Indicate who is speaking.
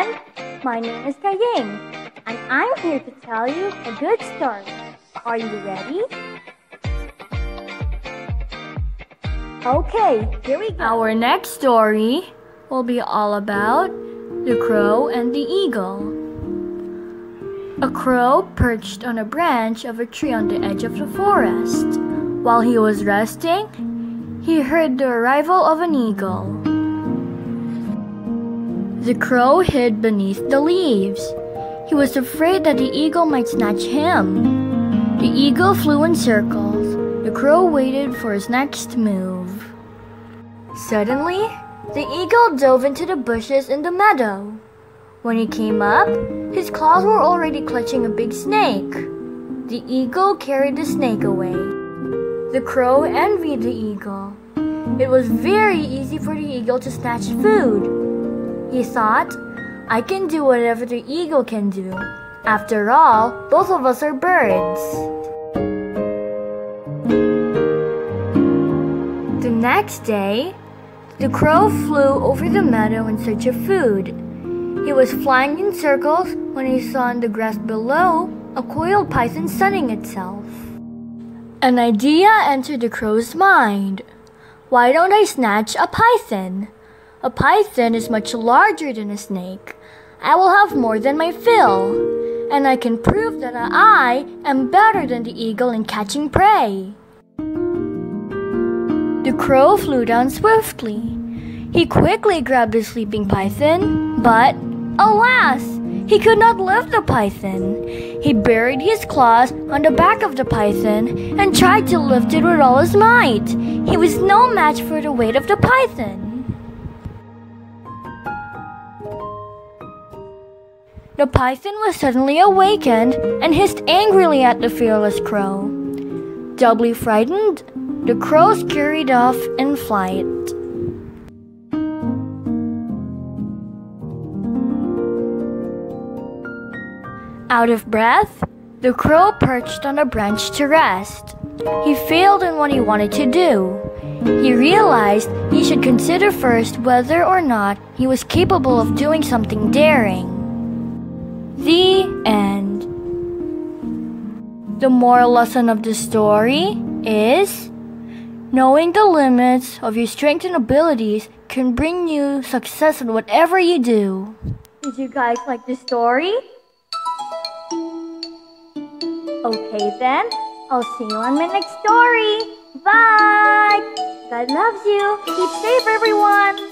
Speaker 1: everyone. My name is Kaying, and I'm here to tell you a good story. Are you ready? Okay, here we go.
Speaker 2: Our next story will be all about the crow and the eagle. A crow perched on a branch of a tree on the edge of the forest. While he was resting, he heard the arrival of an eagle. The crow hid beneath the leaves. He was afraid that the eagle might snatch him. The eagle flew in circles. The crow waited for his next move. Suddenly, the eagle dove into the bushes in the meadow. When he came up, his claws were already clutching a big snake. The eagle carried the snake away. The crow envied the eagle. It was very easy for the eagle to snatch food. He thought, I can do whatever the eagle can do. After all, both of us are birds. The next day, the crow flew over the meadow in search of food. He was flying in circles when he saw in the grass below a coiled python sunning itself. An idea entered the crow's mind. Why don't I snatch a python? A python is much larger than a snake. I will have more than my fill, and I can prove that I am better than the eagle in catching prey. The crow flew down swiftly. He quickly grabbed the sleeping python, but alas, he could not lift the python. He buried his claws on the back of the python and tried to lift it with all his might. He was no match for the weight of the python. The python was suddenly awakened and hissed angrily at the fearless crow. Doubly frightened, the crows scurried off in flight. Out of breath, the crow perched on a branch to rest. He failed in what he wanted to do. He realized he should consider first whether or not he was capable of doing something daring. The end. The moral lesson of the story is Knowing the limits of your strengths and abilities can bring you success in whatever you do.
Speaker 1: Did you guys like the story? Okay then, I'll see you on my next story. Bye! God loves you. Keep safe, everyone.